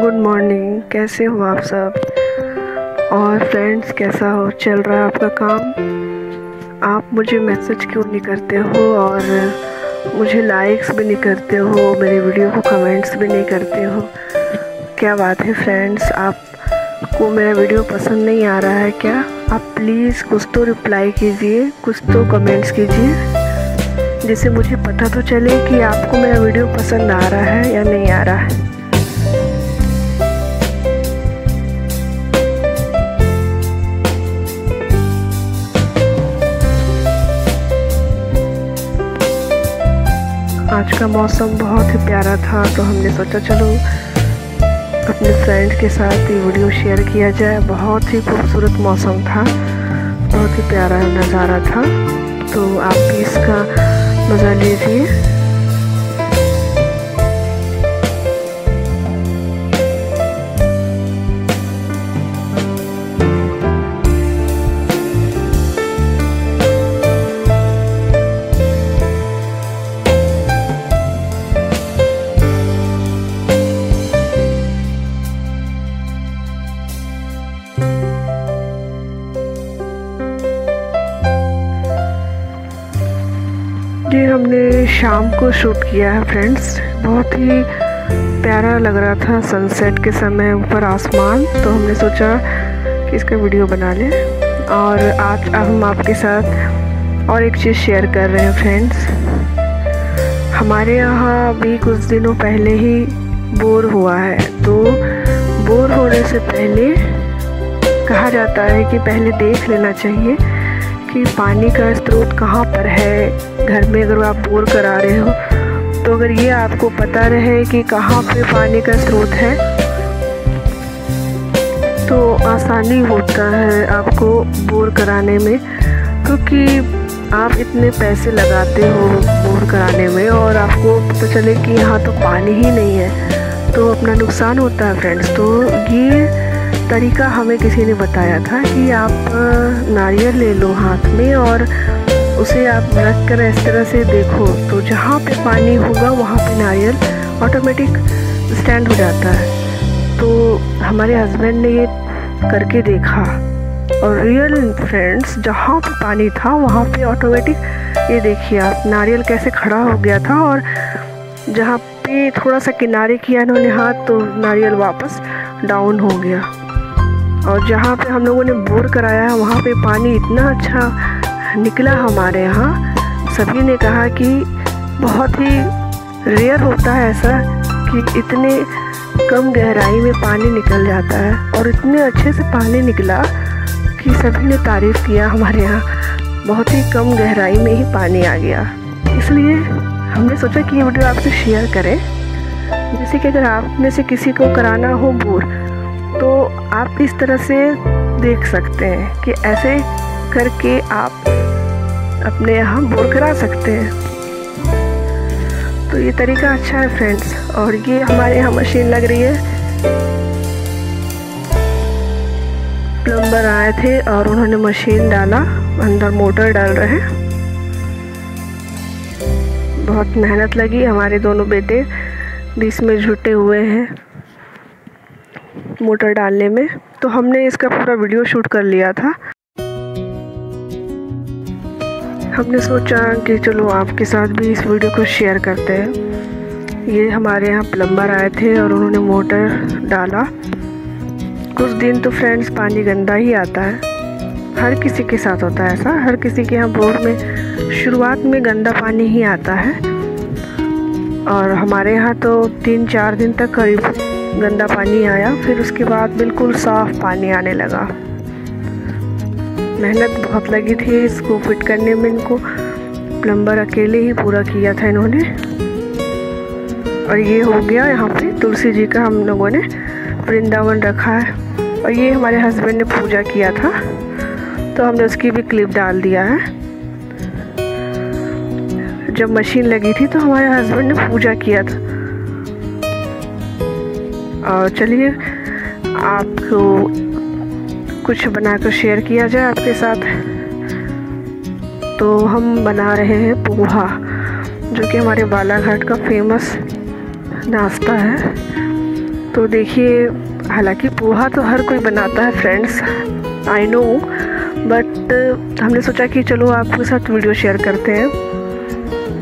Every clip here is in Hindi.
गुड मॉर्निंग कैसे हो आप सब? और फ्रेंड्स कैसा हो? चल रहा है आपका काम? आप मुझे मैसेज क्यों नहीं करते हो? और मुझे लाइक्स भी नहीं करते हो? मेरे वीडियो को कमेंट्स भी नहीं करते हो? क्या बात है फ्रेंड्स आपको मेरा वीडियो पसंद नहीं आ रहा है क्या? आप प्लीज़ कुछ तो रिप्लाई कीजिए, कुछ तो कमेंट्स कीजिए। जिससे मुझे पता तो चले कि आपको मेरा वीडियो पसंद आ रहा है या नहीं आ रहा है। आज का मौसम बहुत ही प्यारा था तो हमने सोचा चलो अपने फ्रेंड के साथ ये वीडियो शेयर किया जाए। बहुत ही खूबसूरत मौसम था, बहुत ही प्यारा नज़ारा था। तो आप भी इसका मज़ा लीजिए। शाम को शूट किया है फ्रेंड्स बहुत ही प्यारा लग रहा था सनसेट के समय ऊपर आसमान तो हमने सोचा कि इसका वीडियो बना लें. और आज हम आपके साथ और एक चीज़ शेयर कर रहे हैं फ्रेंड्स हमारे यहाँ अभी कुछ दिनों पहले ही बोर हुआ है. तो बोर होने से पहले कहा जाता है कि पहले देख लेना चाहिए कि पानी का स्रोत कहाँ पर है घर में अगर आप बोर करा रहे हो तो अगर ये आपको पता रहे कि कहाँ पे पानी का स्रोत है तो आसानी होता है आपको बोर कराने में, क्योंकि आप इतने पैसे लगाते हो बोर कराने में और आपको पता चले कि यहाँ तो पानी ही नहीं है तो अपना नुकसान होता है फ्रेंड्स तो ये तरीका हमें किसी ने बताया था कि आप नारियल ले लो हाथ में और उसे आप रख कर इस तरह से देखो तो जहाँ पे पानी होगा, वहाँ पे नारियल ऑटोमेटिक स्टैंड हो जाता है। तो हमारे हस्बैंड ने ये करके देखा और रियल फ्रेंड्स जहाँ पे पानी था, वहाँ पे ऑटोमेटिक ये देखिए आप, नारियल कैसे खड़ा हो गया था और जहाँ पे थोड़ा सा किनारे किया इन्होंने हाथ तो नारियल वापस डाउन हो गया। और जहाँ पे हम लोगों ने बोर कराया है वहाँ पे पानी इतना अच्छा निकला हमारे यहाँ। सभी ने कहा कि बहुत ही रेयर होता है ऐसा कि इतने कम गहराई में पानी निकल जाता है। और इतने अच्छे से पानी निकला कि सभी ने तारीफ़ किया, हमारे यहाँ बहुत ही कम गहराई में ही पानी आ गया। इसलिए हमने सोचा कि ये वीडियो आपसे शेयर करें। जैसे कि अगर आप में से किसी को कराना हो बोर तो आप इस तरह से देख सकते हैं कि ऐसे करके आप अपने यहाँ बोर करा सकते हैं। तो ये तरीका अच्छा है फ्रेंड्स और ये हमारे यहाँ मशीन लग रही है। प्लम्बर आए थे और उन्होंने मशीन डाला। अंदर मोटर डाल रहे हैं। बहुत मेहनत लगी हमारे दोनों बेटे। बीच में झुटे हुए हैं मोटर डालने में। तो हमने इसका पूरा वीडियो शूट कर लिया था। हमने सोचा कि चलो आपके साथ भी इस वीडियो को शेयर करते हैं। ये हमारे यहाँ प्लम्बर आए थे और उन्होंने मोटर डाला। कुछ दिन तो फ्रेंड्स पानी गंदा ही आता है। हर किसी के साथ होता है ऐसा। हर किसी के यहाँ बोर में, शुरुआत में गंदा पानी ही आता है। और हमारे यहाँ तो तीन चार दिन तक करीब गंदा पानी आया। फिर उसके बाद बिल्कुल साफ़ पानी आने लगा। मेहनत बहुत लगी थी इसको फिट करने में इनको। प्लम्बर अकेले ही पूरा किया था इन्होंने। और ये हो गया यहाँ पे, तुलसी जी का हम लोगों ने वृंदावन रखा है। और ये हमारे हस्बैंड ने पूजा किया था। तो हमने उसकी भी क्लिप डाल दिया है। जब मशीन लगी थी तो हमारे हस्बैंड ने पूजा किया था। और चलिए, आपको कुछ बनाकर शेयर किया जाए आपके साथ। तो हम बना रहे हैं पोहा, जो कि हमारे बालाघाट का फ़ेमस नाश्ता है। तो देखिए, हालाँकि पोहा तो हर कोई बनाता है फ्रेंड्स आई नो बट हमने सोचा कि चलो आपके साथ वीडियो शेयर करते हैं।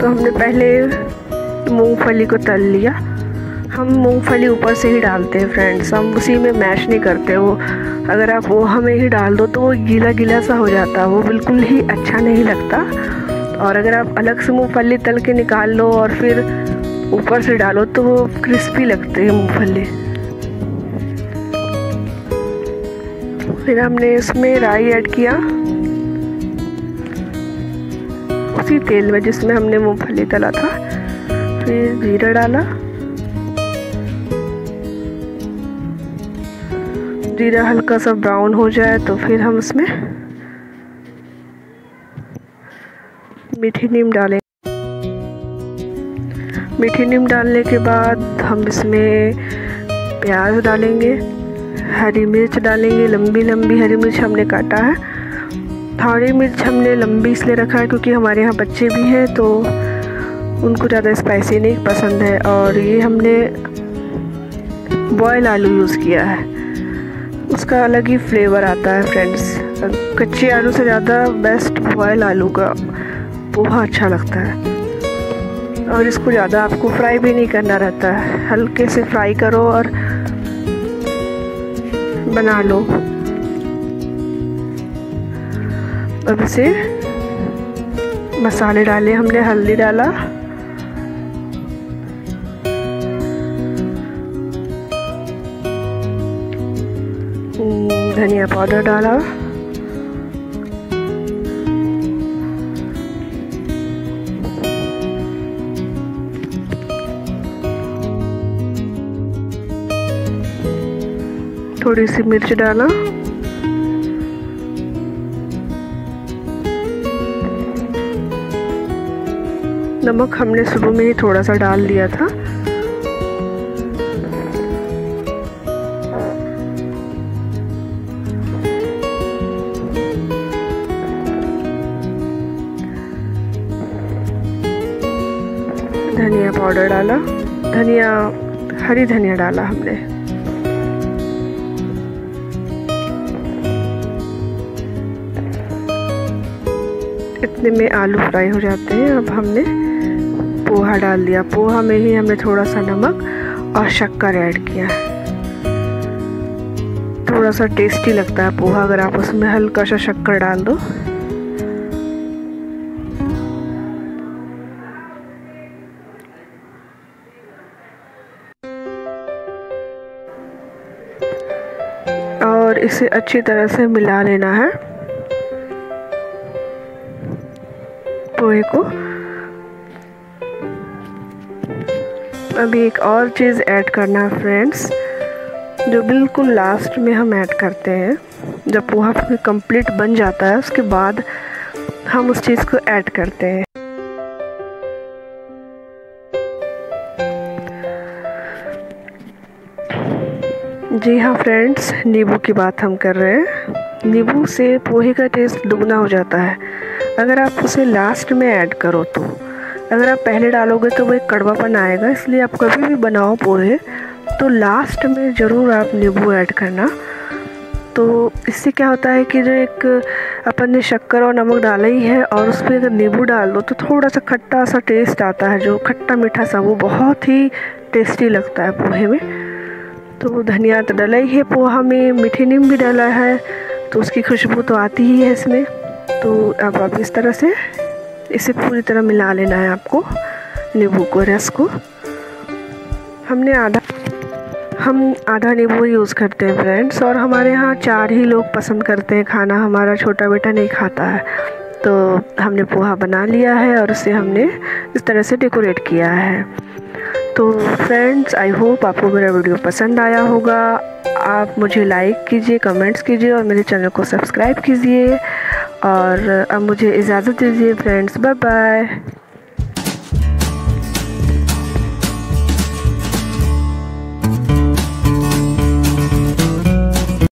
तो हमने पहले मूंगफली को तल लिया। हम मूंगफली ऊपर से ही डालते हैं फ्रेंड्स हम उसी में मैश नहीं करते. वो, अगर आप वो हमें ही डाल दो तो वो गीला गीला सा हो जाता है. वो बिल्कुल ही अच्छा नहीं लगता. और अगर आप अलग से मूँगफली तल के निकाल लो और फिर ऊपर से डालो तो वो क्रिस्पी लगते हैं मूँगफली. फिर हमने इसमें राई ऐड किया. उसी तेल में जिसमें हमने मूँगफली तला था. फिर जीरा डाला. जीरा हल्का सा ब्राउन हो जाए तो फिर हम उसमें मीठी नीम डालें मीठी नीम डालने के बाद हम इसमें प्याज डालेंगे, हरी मिर्च डालेंगे लंबी लंबी हरी मिर्च हमने काटा है। हरी मिर्च हमने लंबी इसलिए रखा है क्योंकि हमारे यहाँ बच्चे भी हैं तो उनको ज़्यादा स्पाइसी नहीं पसंद है और ये हमने बॉयल आलू यूज़ किया है। उसका अलग ही फ्लेवर आता है फ्रेंड्स कच्चे आलू से ज़्यादा बेस्ट बॉयल आलू का पोहा अच्छा लगता है। और इसको ज़्यादा आपको फ्राई भी नहीं करना रहता है। हल्के से फ्राई करो और बना लो। अब इसे मसाले डाले, हमने हल्दी डाला। धनिया पाउडर डाला। थोड़ी सी मिर्च डाला। नमक हमने शुरू में ही थोड़ा सा डाल दिया था। पाउडर डाला, धनिया, हरी धनिया डाला हमने। इतने में आलू फ्राई हो जाते हैं, अब हमने पोहा डाल दिया। पोहा में ही हमने थोड़ा सा नमक और शक्कर ऐड किया थोड़ा सा टेस्टी लगता है पोहा, अगर आप उसमें हल्का सा शक्कर डाल दो। और इसे अच्छी तरह से मिला लेना है। पोहे को। अभी एक और चीज़ ऐड करना है फ्रेंड्स जो बिल्कुल लास्ट में हम ऐड करते हैं। जब पोहा कंप्लीट बन जाता है, उसके बाद हम उस चीज़ को ऐड करते हैं। जी हाँ फ्रेंड्स नींबू की बात हम कर रहे हैं। नींबू से पोहे का टेस्ट दुगना हो जाता है। अगर आप उसे लास्ट में ऐड करो तो। अगर आप पहले डालोगे तो वो एक कड़वापन आएगा, इसलिए आप कभी भी बनाओ पोहे तो लास्ट में ज़रूर आप नींबू ऐड करना। तो इससे क्या होता है कि जो एक, अपन ने शक्कर और नमक डाला ही है, और उस पर अगर नींबू डाल दो तो थोड़ा सा खट्टा सा टेस्ट आता है, जो खट्टा मीठा सा, वो बहुत ही टेस्टी लगता है पोहे में। तो धनिया तो डला ही है, पोहा में मीठी नीम भी डाला है तो उसकी खुशबू तो आती ही है इसमें। तो अब आप इस तरह से इसे पूरी तरह मिला लेना है आपको, नींबू को, रस को। हमने आधा, हम आधा नींबू यूज़ करते हैं फ्रेंड्स और हमारे यहाँ चार ही लोग पसंद करते हैं खाना, हमारा छोटा बेटा नहीं खाता है। तो हमने पोहा बना लिया है और उसे हमने इस तरह से डेकोरेट किया है। तो फ्रेंड्स आई होप आपको मेरा वीडियो पसंद आया होगा। आप मुझे लाइक कीजिए कमेंट्स कीजिए और मेरे चैनल को सब्सक्राइब कीजिए। और अब मुझे इजाज़त दीजिए फ्रेंड्स बाय बाय